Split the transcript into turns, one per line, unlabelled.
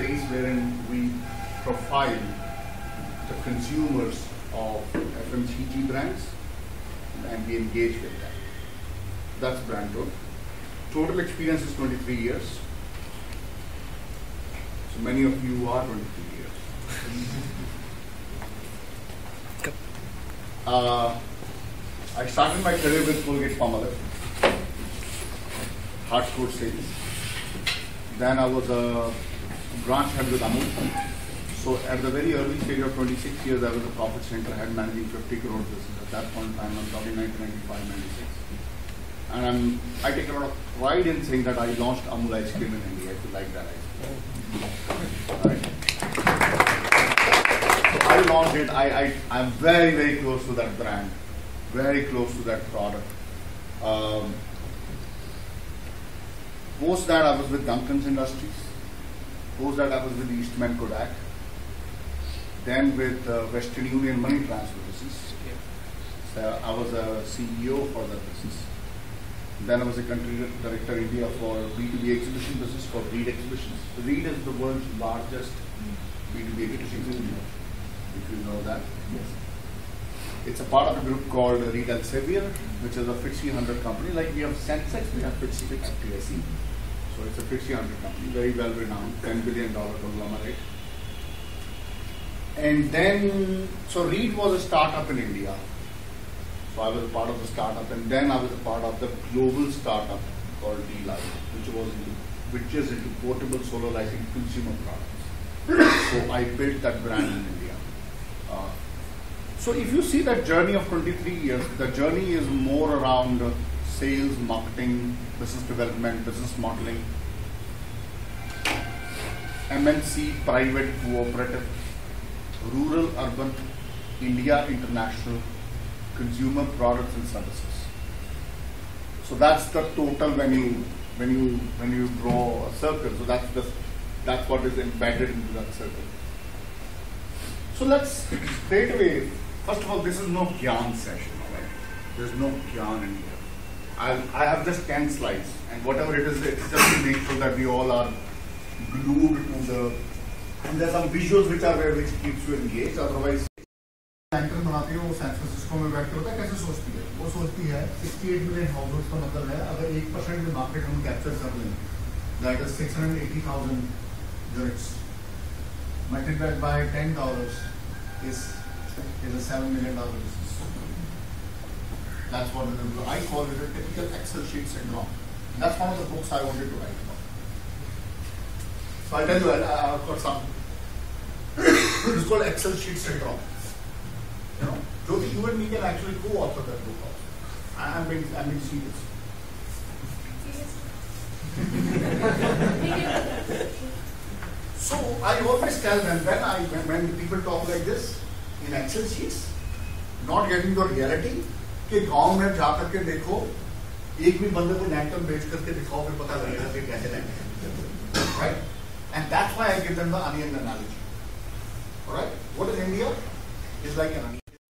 space wherein we profile the consumers of FMCG brands and we engage with them. That's brand growth. Total experience is 23 years. So many of you are 23 years. Uh, I started my career with Colgate Palmolive, hardcore sales. Then I was a branch head with Amul. So at the very early stage of 26 years, I was a profit center head managing 50 crore business. At that point in time, I'm talking 1995, 96. And I'm, I take a lot of pride in saying that I launched Amul ice cream in India, if you like that ice cream. Right? I launched it. I, I, I'm very, very close to that brand, very close to that product. Um, post that, I was with Duncan's Industries. Post that, I was with Eastman Kodak. Then with uh, Western Union Money Transfer Business. So I was a CEO for that business. Then I was a country director India for B2B exhibition business for Reed Exhibitions. Reed is the world's largest B2B exhibition business if you know that. Yes. It's a part of a group called Reed Elsevier, which is a FTSE 100 company. Like we have Sensex, we have FTSE FTSE. It's a FTSE 100 company, very well renowned, $10 billion conglomerate. And then, so Reed was a startup in India. So I was a part of the startup, and then I was a part of the global startup called D-Light, which was into, which is into portable solar lighting consumer products. so I built that brand in India. Uh, so if you see that journey of 23 years, the journey is more around sales, marketing, business development, business modeling, MNC, private, cooperative, rural, urban, India, international, consumer products and services. So that's the total when you when you when you draw a circle. So that's the that's what is embedded into that circle. So let's straight away. First of all, this is no Gyan session, right? There's no Gyan in here. I'll, I have just 10 slides, and whatever it is, it's just to make sure that we all are glued to the. And there's some visuals which are there which keeps you engaged. Otherwise,
anchor बनाती है वो San Francisco में बैठ के होता है कैसे सोचती है वो सोचती है 68 मिलियन हाउस का मतलब है अगर एक परसेंट में मार्केट हम कैप्चर कर लें that is 680,000 units multiplied by 10 dollars is is a 7 million dollar business that's what it is i call it a typical excel sheet syndrome that's one of the books i wanted to write about so i'll tell you I- i've got some it's called excel sheet syndrome you know, Jyoti, you and me can actually co-author that book also. I- I'm being, I'm being serious. So I always tell them when I when, when people talk like this in Excel sheets, not getting the reality कि गाँव में जा करके देखो, एक भी बंदे को लैंटर्न बेच करके दिखाओ, फिर पता लगेगा कि कैसे lantern right and that's why I give them the onion analogy alright what is India is like an onion